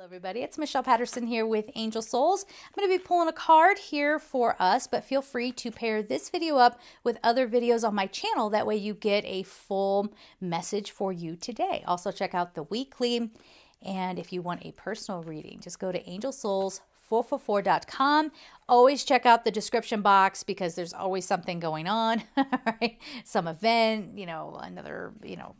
Hello, everybody. It's Michelle Patterson here with Angel Souls. I'm going to be pulling a card here for us, but feel free to pair this video up with other videos on my channel. That way, you get a full message for you today. Also, check out the weekly. And if you want a personal reading, just go to Angel angelsouls444.com. Always check out the description box because there's always something going on, right? Some event, you know, another, you know,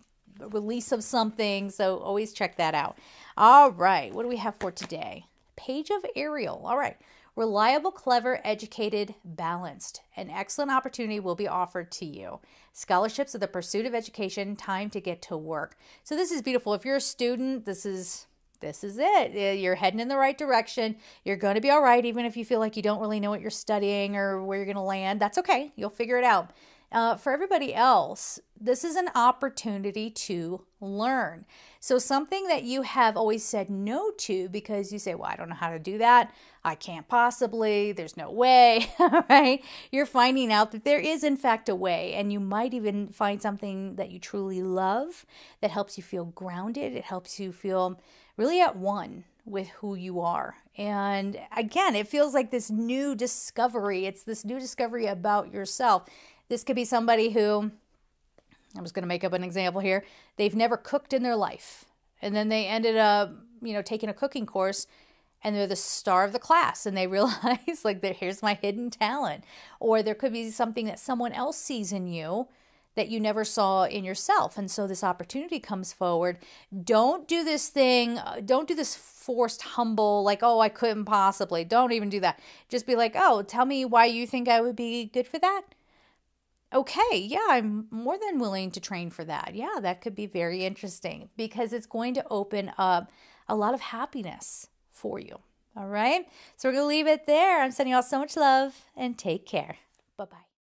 release of something. So always check that out. All right, what do we have for today? Page of Ariel. All right. Reliable, clever, educated, balanced. An excellent opportunity will be offered to you. Scholarships are the pursuit of education, time to get to work. So this is beautiful. If you're a student, this is this is it. Uh, you're heading in the right direction. You're going to be all right, even if you feel like you don't really know what you're studying or where you're going to land. That's okay. You'll figure it out. Uh, for everybody else, this is an opportunity to learn. So, something that you have always said no to because you say, Well, I don't know how to do that. I can't possibly. There's no way, right? You're finding out that there is, in fact, a way. And you might even find something that you truly love that helps you feel grounded. It helps you feel really at one with who you are. And again, it feels like this new discovery. It's this new discovery about yourself. This could be somebody who, I'm just going to make up an example here, they've never cooked in their life. And then they ended up, you know, taking a cooking course and they're the star of the class and they realize, like, here's my hidden talent. Or there could be something that someone else sees in you that you never saw in yourself. And so this opportunity comes forward. Don't do this thing, uh, don't do this forced humble, like, oh, I couldn't possibly. Don't even do that. Just be like, oh, tell me why you think I would be good for that okay, yeah, I'm more than willing to train for that. Yeah, that could be very interesting because it's going to open up a lot of happiness for you. All right. So we're going to leave it there. I'm sending you all so much love and take care. Bye bye.